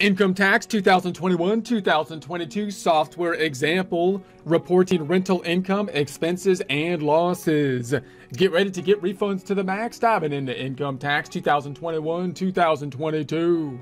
Income tax 2021 2022 software example reporting rental income, expenses, and losses. Get ready to get refunds to the max diving into income tax 2021 2022.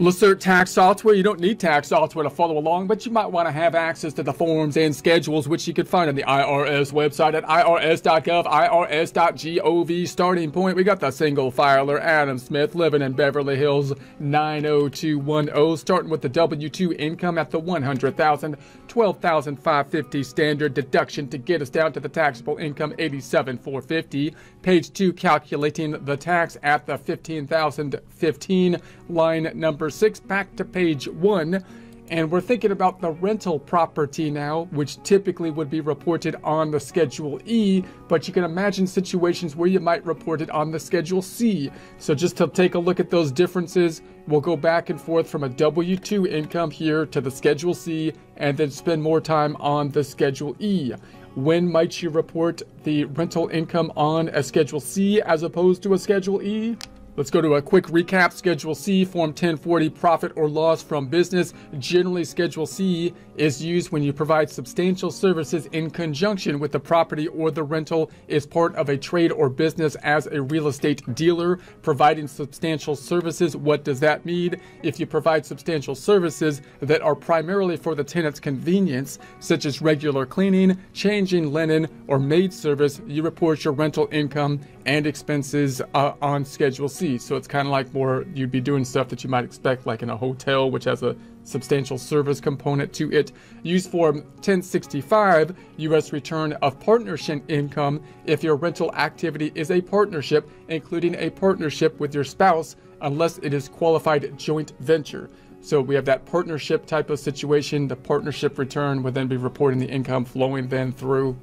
Lacerte tax software. You don't need tax software to follow along, but you might want to have access to the forms and schedules, which you can find on the IRS website at irs.gov, irs.gov. Starting point, we got the single filer Adam Smith living in Beverly Hills 90210, starting with the W 2 income at the 100,000, 12,550 standard deduction to get us down to the taxable income 87,450. Page 2, calculating the tax at the 15,015 line number number six back to page one. And we're thinking about the rental property now, which typically would be reported on the Schedule E, but you can imagine situations where you might report it on the Schedule C. So just to take a look at those differences, we'll go back and forth from a W-2 income here to the Schedule C, and then spend more time on the Schedule E. When might you report the rental income on a Schedule C as opposed to a Schedule E? Let's go to a quick recap. Schedule C, Form 1040, profit or loss from business. Generally, Schedule C is used when you provide substantial services in conjunction with the property or the rental is part of a trade or business as a real estate dealer providing substantial services. What does that mean? If you provide substantial services that are primarily for the tenant's convenience, such as regular cleaning, changing linen, or maid service, you report your rental income and expenses uh, on Schedule C. So it's kind of like more, you'd be doing stuff that you might expect, like in a hotel, which has a substantial service component to it. Use Form 1065, U.S. return of partnership income, if your rental activity is a partnership, including a partnership with your spouse, unless it is qualified joint venture. So we have that partnership type of situation. The partnership return would then be reporting the income flowing then through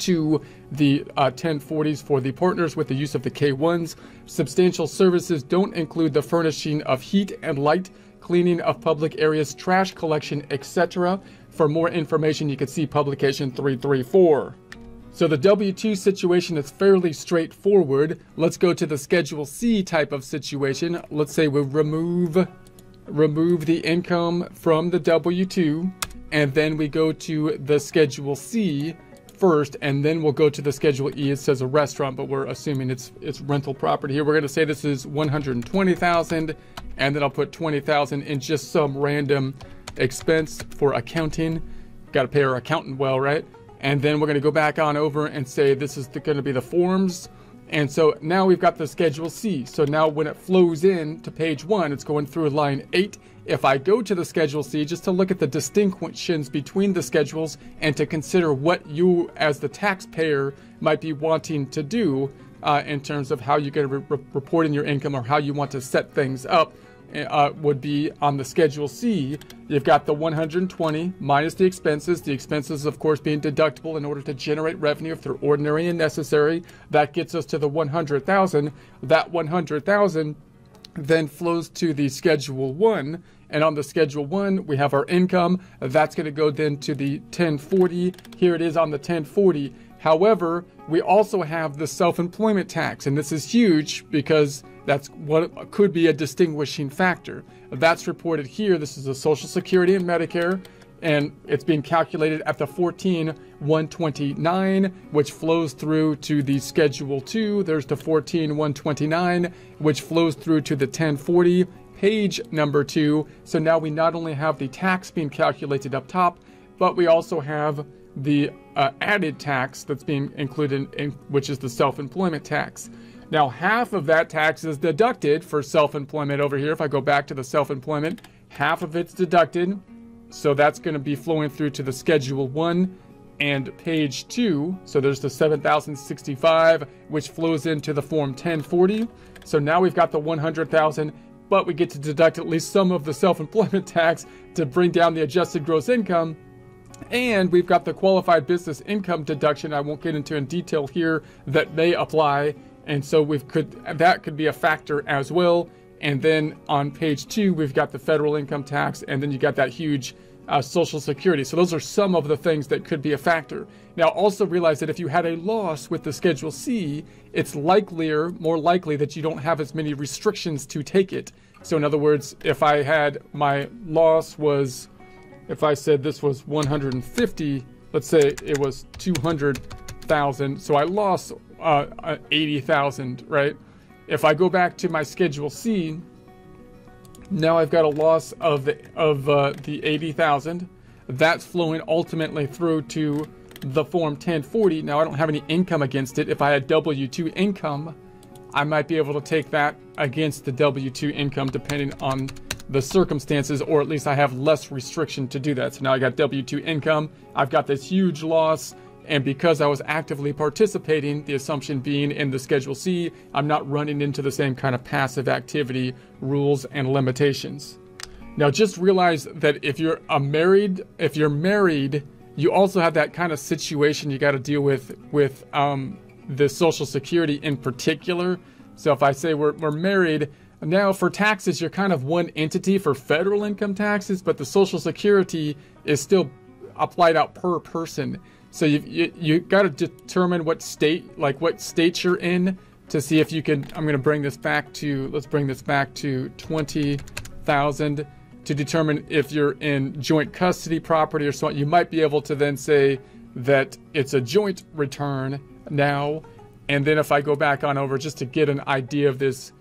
to the uh, 1040s for the partners with the use of the K1s. Substantial services don't include the furnishing of heat and light, cleaning of public areas, trash collection, etc. For more information, you can see publication 334. So the W2 situation is fairly straightforward. Let's go to the Schedule C type of situation. Let's say we remove remove the income from the W2 and then we go to the Schedule C first, and then we'll go to the Schedule E. It says a restaurant, but we're assuming it's it's rental property here. We're going to say this is 120,000, and then I'll put 20,000 in just some random expense for accounting. Got to pay our accountant well, right? And then we're going to go back on over and say this is going to be the forms. And so now we've got the Schedule C. So now when it flows in to page one, it's going through line eight if I go to the Schedule C just to look at the distinctions between the schedules and to consider what you as the taxpayer might be wanting to do uh, in terms of how you're going to re- report in your income or how you want to set things up, uh, would be on the Schedule C. You've got the 120 minus the expenses. The expenses, of course, being deductible in order to generate revenue if they're ordinary and necessary. That gets us to the 100,000. That 100,000 then flows to the Schedule 1 and on the schedule one, we have our income. That's going to go then to the 1040. Here it is on the 1040. However, we also have the self-employment tax, and this is huge because that's what could be a distinguishing factor. That's reported here. This is a Social Security and Medicare, and it's being calculated at the 14129, which flows through to the Schedule 2. There's the 14129, which flows through to the 1040 page number two. So now we not only have the tax being calculated up top, but we also have the uh, added tax that's being included, in, which is the self employment tax. Now, half of that tax is deducted for self employment over here. If I go back to the self employment, half of it's deducted. So that's going to be flowing through to the Schedule 1 and page 2. So there's the 7065, which flows into the Form 1040. So now we've got the 100,000 but we get to deduct at least some of the self employment tax to bring down the adjusted gross income. And we've got the qualified business income deduction I won't get into in detail here that may apply. And so we could that could be a factor as well. And then on page two, we've got the federal income tax, and then you got that huge uh, Social Security. So those are some of the things that could be a factor. Now, also realize that if you had a loss with the Schedule C, it's likelier, more likely that you don't have as many restrictions to take it. So in other words, if I had my loss was, if I said this was 150, let's say it was 200,000, so I lost uh, uh 80,000, right? If I go back to my Schedule C, now I've got a loss of the of uh, the 80,000. That's flowing ultimately through to the form 1040. Now I don't have any income against it. If I had W2 income, I might be able to take that against the W2 income depending on the circumstances, or at least I have less restriction to do that. So now I got W2 income, I've got this huge loss, and because I was actively participating, the assumption being in the Schedule C, I'm not running into the same kind of passive activity rules and limitations. Now just realize that if you're a married, if you're married, you also have that kind of situation you got to deal with with um, the Social Security in particular. So if I say we're, we're married, now for taxes, you're kind of one entity for federal income taxes, but the Social Security is still applied out per person. So you you, you got to determine what state, like what state you're in, to see if you can. I'm going to bring this back to. Let's bring this back to twenty thousand to determine if you're in joint custody property or so on. You might be able to then say that it's a joint return now, and then if I go back on over just to get an idea of this,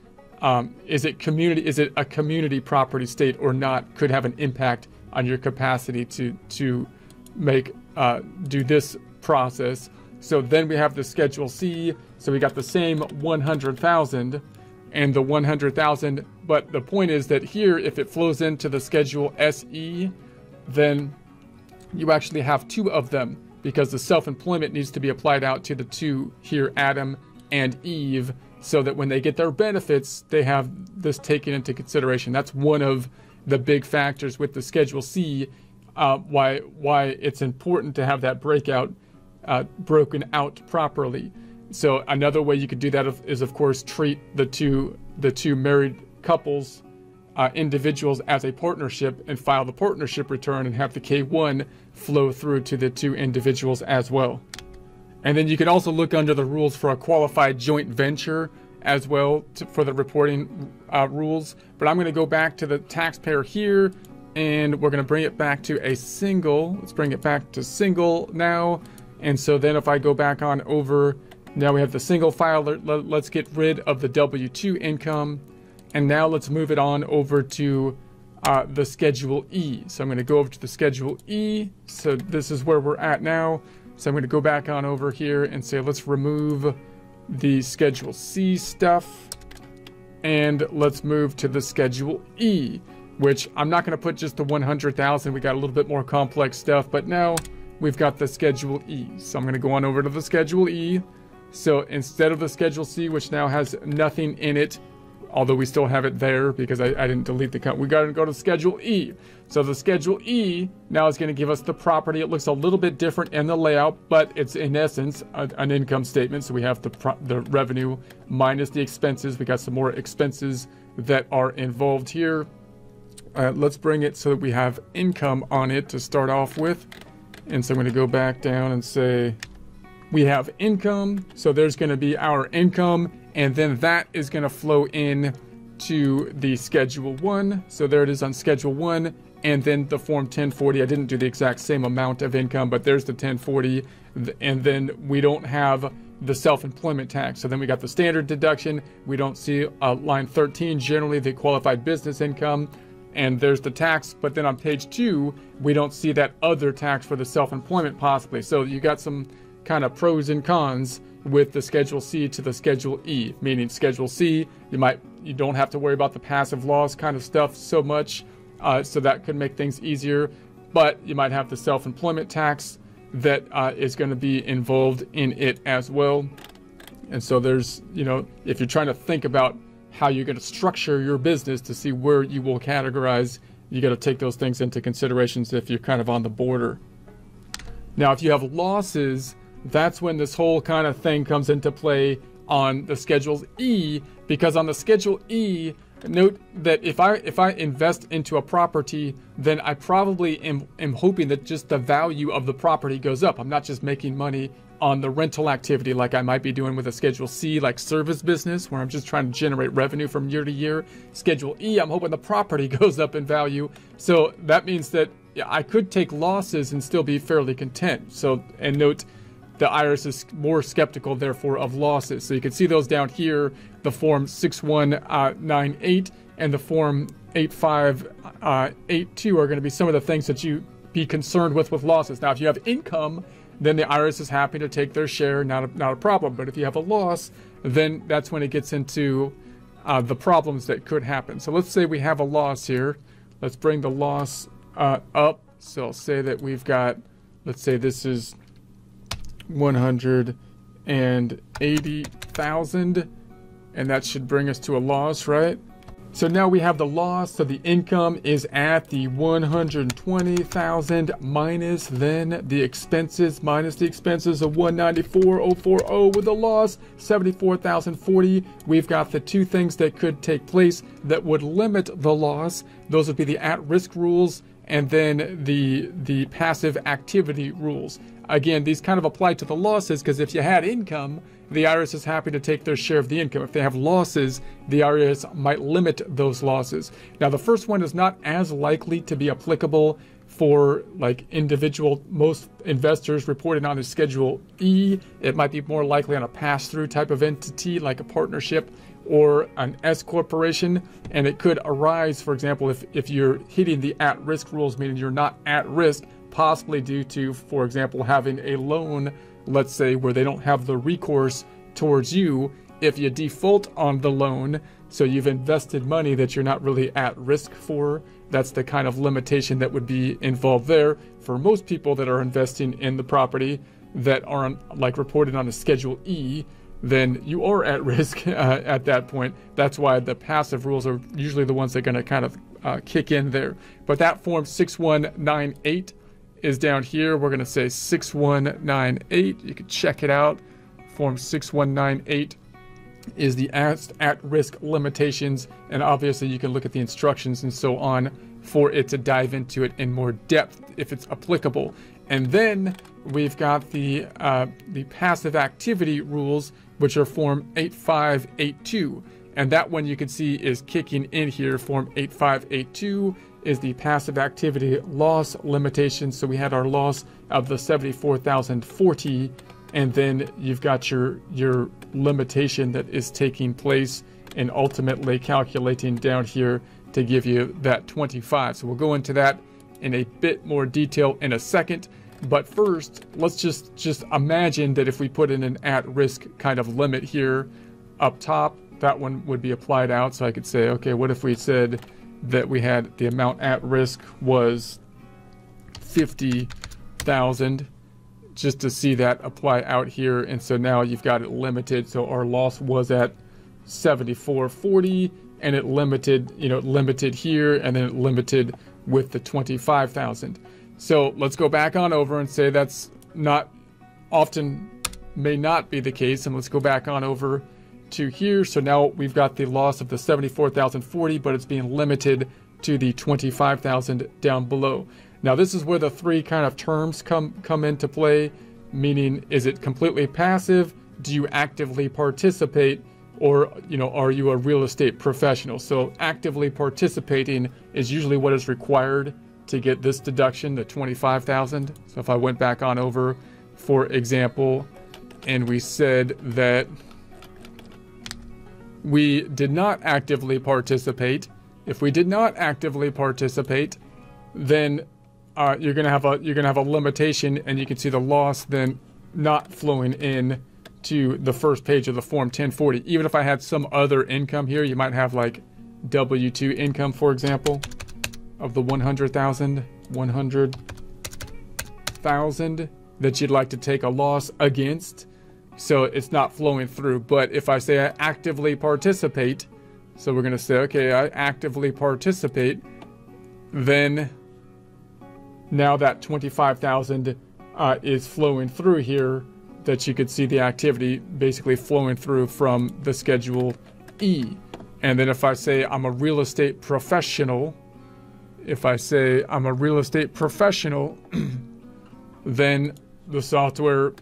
um, is it community? Is it a community property state or not? Could have an impact on your capacity to to make uh, do this process. So then we have the Schedule C. So we got the same 100,000 and the 100,000. But the point is that here, if it flows into the Schedule SE, then you actually have two of them because the self-employment needs to be applied out to the two here, Adam and Eve, so that when they get their benefits, they have this taken into consideration. That's one of the big factors with the Schedule C uh, why why it's important to have that breakout uh, broken out properly. So another way you could do that is, of course, treat the two the two married couples, uh, individuals as a partnership and file the partnership return and have the K1 flow through to the two individuals as well. And then you can also look under the rules for a qualified joint venture as well to, for the reporting uh, rules. But I'm going to go back to the taxpayer here and we're going to bring it back to a single. Let's bring it back to single now. And so then if I go back on over, now we have the single file. Let's get rid of the W2 income. And now let's move it on over to uh, the Schedule E. So I'm going to go over to the Schedule E. So this is where we're at now. So I'm going to go back on over here and say, let's remove the Schedule C stuff. And let's move to the Schedule E which I'm not going to put just the 100,000. We got a little bit more complex stuff, but now we've got the Schedule E. So I'm going to go on over to the Schedule E. So instead of the Schedule C, which now has nothing in it, although we still have it there because I, I didn't delete the cut. we got to go to Schedule E. So the Schedule E now is going to give us the property. It looks a little bit different in the layout, but it's in essence a, an income statement. So we have the, the revenue minus the expenses. We got some more expenses that are involved here. Uh, let's bring it so that we have income on it to start off with. And so I'm going to go back down and say we have income. So there's going to be our income. And then that is going to flow in to the schedule one. So there it is on schedule one. And then the form 1040, I didn't do the exact same amount of income, but there's the 1040. And then we don't have the self-employment tax. So then we got the standard deduction. We don't see uh, line 13, generally the qualified business income and there's the tax, but then on page two, we don't see that other tax for the self-employment possibly. So you got some kind of pros and cons with the Schedule C to the Schedule E, meaning Schedule C, you might you don't have to worry about the passive loss kind of stuff so much, uh, so that could make things easier. But you might have the self-employment tax that uh, is going to be involved in it as well. And so there's, you know, if you're trying to think about how you're going to structure your business to see where you will categorize. You got to take those things into considerations if you're kind of on the border. Now, if you have losses, that's when this whole kind of thing comes into play on the Schedules E, because on the Schedule E, note that if I if I invest into a property, then I probably am, am hoping that just the value of the property goes up. I'm not just making money on the rental activity, like I might be doing with a Schedule C, like service business, where I'm just trying to generate revenue from year to year. Schedule E, I'm hoping the property goes up in value. So that means that I could take losses and still be fairly content. So, and note, the IRS is more skeptical, therefore, of losses. So you can see those down here, the form 6198 and the form 8582 are going to be some of the things that you be concerned with with losses. Now, if you have income, then the IRS is happy to take their share, not a, not a problem. But if you have a loss, then that's when it gets into uh, the problems that could happen. So let's say we have a loss here. Let's bring the loss uh, up. So I'll say that we've got, let's say this is 180,000 and that should bring us to a loss, right? So now we have the loss, so the income is at the 120,000 minus then the expenses, minus the expenses of 194,040 with a loss, 74,040. We've got the two things that could take place that would limit the loss. Those would be the at-risk rules and then the the passive activity rules. Again, these kind of apply to the losses because if you had income, the IRS is happy to take their share of the income. If they have losses, the IRS might limit those losses. Now, the first one is not as likely to be applicable for like individual most investors reported on a schedule E. It might be more likely on a pass-through type of entity like a partnership or an S corporation. And it could arise, for example, if, if you're hitting the at-risk rules, meaning you're not at risk, possibly due to, for example, having a loan, let's say, where they don't have the recourse towards you. If you default on the loan, so you've invested money that you're not really at risk for, that's the kind of limitation that would be involved there. For most people that are investing in the property that aren't like reported on a Schedule E, then you are at risk uh, at that point. That's why the passive rules are usually the ones that are going to kind of uh, kick in there. But that form 6198 is down here. We're going to say 6198. You can check it out. Form 6198 is the at, at risk limitations. And obviously, you can look at the instructions and so on for it to dive into it in more depth if it's applicable. And then we've got the, uh, the passive activity rules, which are Form 8582. And that one you can see is kicking in here, Form 8582 is the passive activity loss limitation. So we had our loss of the 74,040 and then you've got your your limitation that is taking place and ultimately calculating down here to give you that 25. So we'll go into that in a bit more detail in a second. But first, let's just just imagine that if we put in an at-risk kind of limit here up top, that one would be applied out. So I could say, okay, what if we said that we had the amount at risk was 50,000 just to see that apply out here and so now you've got it limited. So our loss was at 7440 and it limited you know limited here and then it limited with the 25,000 so let's go back on over and say that's not often may not be the case and let's go back on over to here. So now we've got the loss of the 74,040, but it's being limited to the 25,000 down below. Now this is where the three kind of terms come come into play, meaning is it completely passive? Do you actively participate? Or, you know, are you a real estate professional? So actively participating is usually what is required to get this deduction, the 25,000. So if I went back on over, for example, and we said that we did not actively participate. If we did not actively participate, then uh, you're gonna have a you're gonna have a limitation, and you can see the loss then not flowing in to the first page of the form 1040. Even if I had some other income here, you might have like W2 income, for example, of the 100,000, 100,000 that you'd like to take a loss against so it's not flowing through. But if I say I actively participate, so we're going to say, okay, I actively participate, then now that 25,000 uh, is flowing through here, that you could see the activity basically flowing through from the schedule E. And then if I say I'm a real estate professional, if I say I'm a real estate professional, then the software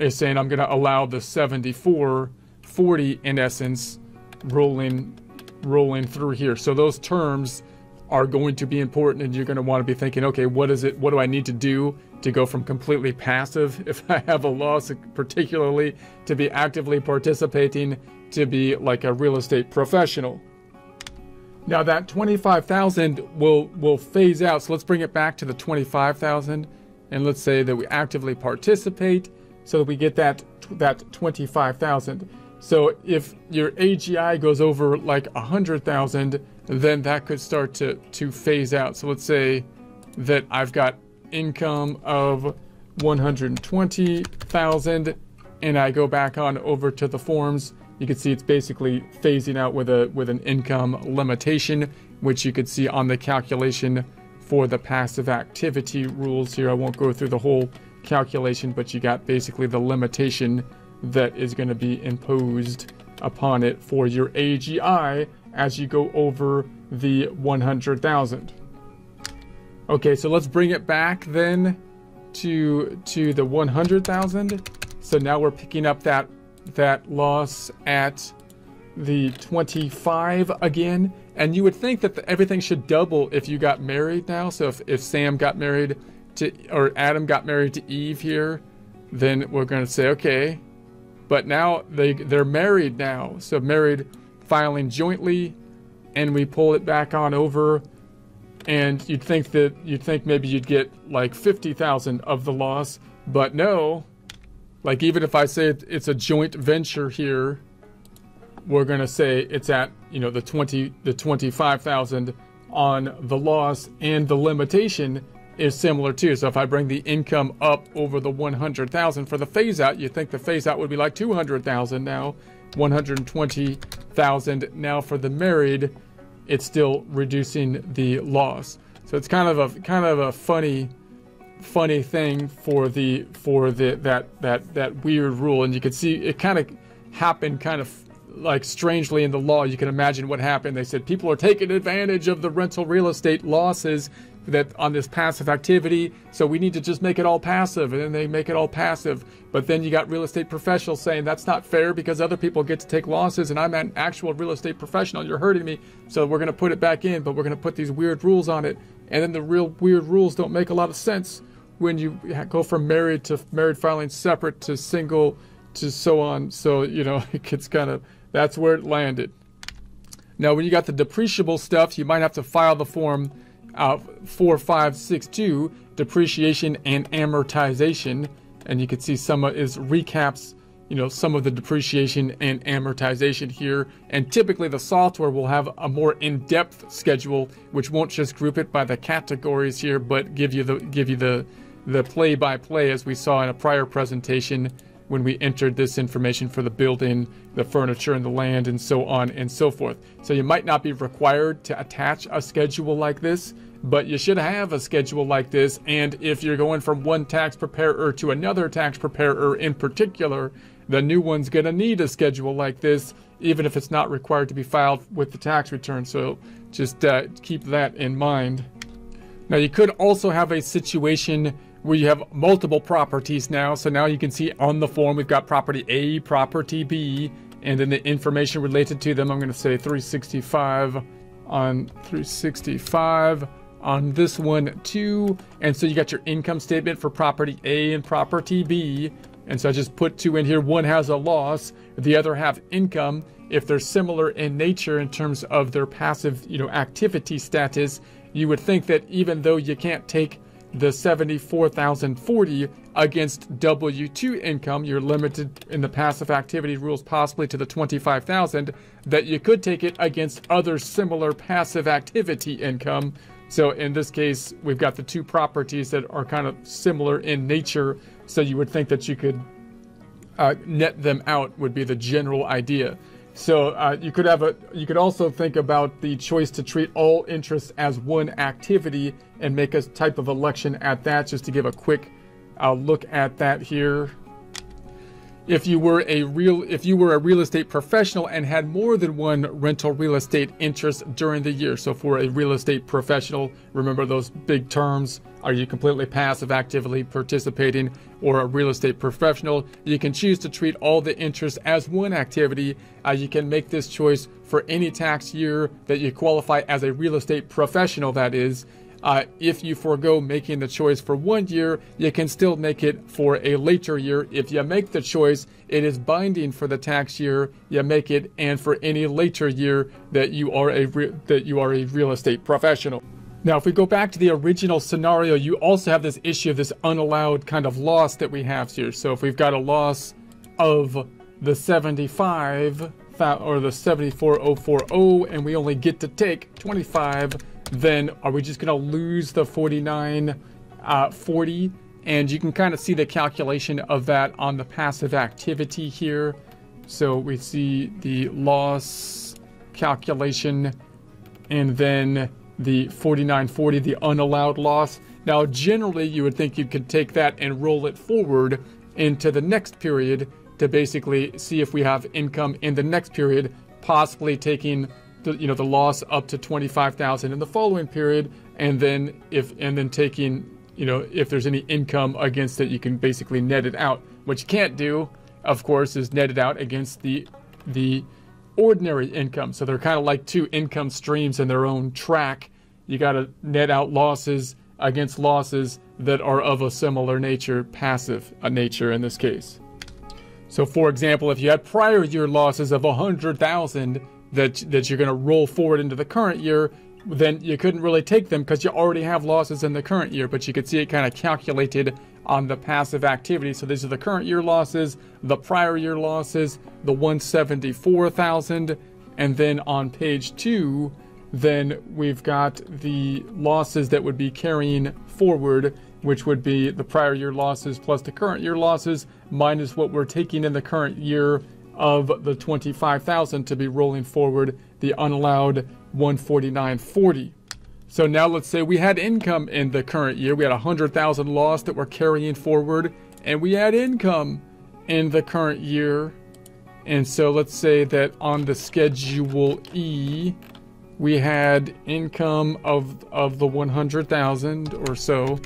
is saying I'm going to allow the 74 40 in essence rolling rolling through here. So those terms are going to be important and you're going to want to be thinking, okay, what is it? What do I need to do to go from completely passive if I have a loss, particularly to be actively participating to be like a real estate professional? Now that 25,000 will will phase out. So let's bring it back to the 25,000 and let's say that we actively participate so that we get that that 25,000. So if your AGI goes over like 100,000, then that could start to, to phase out. So let's say that I've got income of 120,000 and I go back on over to the forms. You can see it's basically phasing out with a with an income limitation, which you could see on the calculation for the passive activity rules here. I won't go through the whole calculation, but you got basically the limitation that is going to be imposed upon it for your AGI as you go over the 100,000. Okay, so let's bring it back then to to the 100,000. So now we're picking up that that loss at the 25 again. And you would think that the, everything should double if you got married now. So if, if Sam got married to, or Adam got married to Eve here, then we're going to say, okay, but now they they're married now. So married filing jointly and we pull it back on over and you'd think that you'd think maybe you'd get like 50,000 of the loss, but no. Like even if I say it's a joint venture here, we're going to say it's at, you know, the 20 the 25,000 on the loss and the limitation is similar too. So if I bring the income up over the 100,000 for the phase out, you think the phase out would be like 200,000 now, 120,000 now for the married, it's still reducing the loss. So it's kind of a kind of a funny funny thing for the for the that that that weird rule and you can see it kind of happened kind of like strangely in the law you can imagine what happened they said people are taking advantage of the rental real estate losses that on this passive activity. So we need to just make it all passive, and then they make it all passive. But then you got real estate professionals saying that's not fair because other people get to take losses, and I'm an actual real estate professional. You're hurting me, so we're going to put it back in, but we're going to put these weird rules on it. And then the real weird rules don't make a lot of sense when you go from married to married filing separate to single to so on. So you know it gets kind of that's where it landed. Now, when you got the depreciable stuff, you might have to file the form uh, 4562 depreciation and amortization. And you can see some of is recaps you know some of the depreciation and amortization here. And typically the software will have a more in-depth schedule which won't just group it by the categories here but give you the give you the the play by play as we saw in a prior presentation when we entered this information for the building, the furniture, and the land, and so on and so forth. So you might not be required to attach a schedule like this, but you should have a schedule like this. And if you're going from one tax preparer to another tax preparer in particular, the new one's going to need a schedule like this, even if it's not required to be filed with the tax return. So just uh, keep that in mind. Now, you could also have a situation you have multiple properties now. So now you can see on the form we've got property A, property B, and then the information related to them. I'm going to say 365 on 365 on this one too. And so you got your income statement for property A and property B. And so I just put two in here. One has a loss, the other have income. If they're similar in nature in terms of their passive, you know, activity status, you would think that even though you can't take the 74,040 against W2 income, you're limited in the passive activity rules possibly to the 25,000, that you could take it against other similar passive activity income. So in this case, we've got the two properties that are kind of similar in nature. So you would think that you could uh, net them out would be the general idea. So uh, you could have a you could also think about the choice to treat all interests as one activity and make a type of election at that. Just to give a quick uh, look at that here. If you were a real if you were a real estate professional and had more than one rental real estate interest during the year. So for a real estate professional, remember those big terms. Are you completely passive, actively participating, or a real estate professional? You can choose to treat all the interests as one activity. Uh, you can make this choice for any tax year that you qualify as a real estate professional, that is. Uh, if you forego making the choice for one year, you can still make it for a later year. If you make the choice, it is binding for the tax year you make it, and for any later year that you are a that you are a real estate professional. Now, if we go back to the original scenario, you also have this issue of this unallowed kind of loss that we have here. So if we've got a loss of the 75 or the 74040 and we only get to take 25 then are we just going to lose the 49 uh, 40 and you can kind of see the calculation of that on the passive activity here. So we see the loss calculation and then the 4940 the unallowed loss. Now generally you would think you could take that and roll it forward into the next period to basically see if we have income in the next period possibly taking the, you know the loss up to 25,000 in the following period and then if and then taking you know if there's any income against it you can basically net it out. What you can't do of course is net it out against the the ordinary income. So they're kind of like two income streams in their own track. You got to net out losses against losses that are of a similar nature passive a nature in this case. So for example if you had prior year losses of 100,000 that that you're going to roll forward into the current year, then you couldn't really take them because you already have losses in the current year. But you could see it kind of calculated on the passive activity. So these are the current year losses, the prior year losses, the 174,000, and then on page two, then we've got the losses that would be carrying forward, which would be the prior year losses plus the current year losses minus what we're taking in the current year of the 25,000 to be rolling forward the unallowed 149.40. So now let's say we had income in the current year. We had 100,000 loss that we're carrying forward and we had income in the current year. And so let's say that on the schedule E, we had income of, of the 100,000 or so.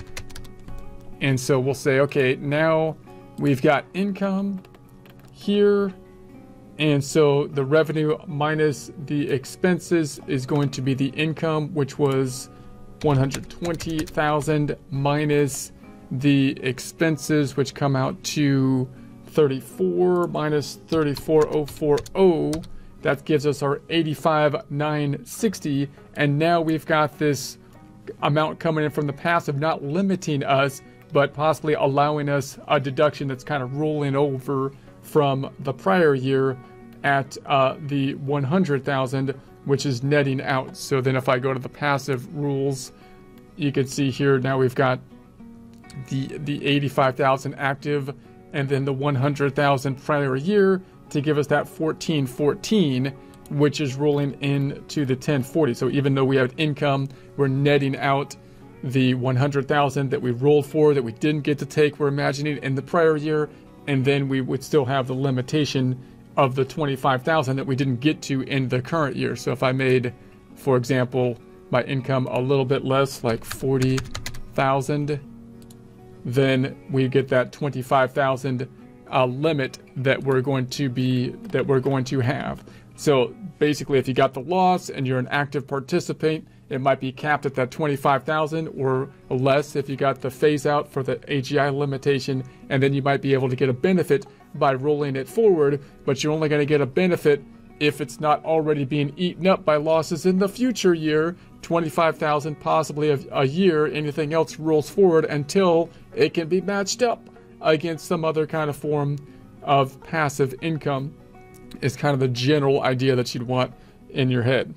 And so we'll say, okay, now we've got income here and so the revenue minus the expenses is going to be the income, which was 120,000 minus the expenses, which come out to 34 minus 34040. That gives us our 85,960. And now we've got this amount coming in from the passive, not limiting us, but possibly allowing us a deduction that's kind of rolling over from the prior year at uh, the 100,000, which is netting out. So then if I go to the passive rules, you can see here now we've got the the 85,000 active and then the 100,000 prior year to give us that 1414 which is rolling into the 1040. So even though we have income, we're netting out the 100,000 that we rolled for that we didn't get to take, we're imagining in the prior year, and then we would still have the limitation of the 25,000 that we didn't get to in the current year. So if I made, for example, my income a little bit less, like 40,000, then we get that 25,000 uh, limit that we're going to be that we're going to have. So basically, if you got the loss and you're an active participant, it might be capped at that 25,000 or less if you got the phase out for the AGI limitation, and then you might be able to get a benefit by rolling it forward, but you're only going to get a benefit if it's not already being eaten up by losses in the future year 25,000 possibly a, a year. Anything else rolls forward until it can be matched up against some other kind of form of passive income is kind of the general idea that you'd want in your head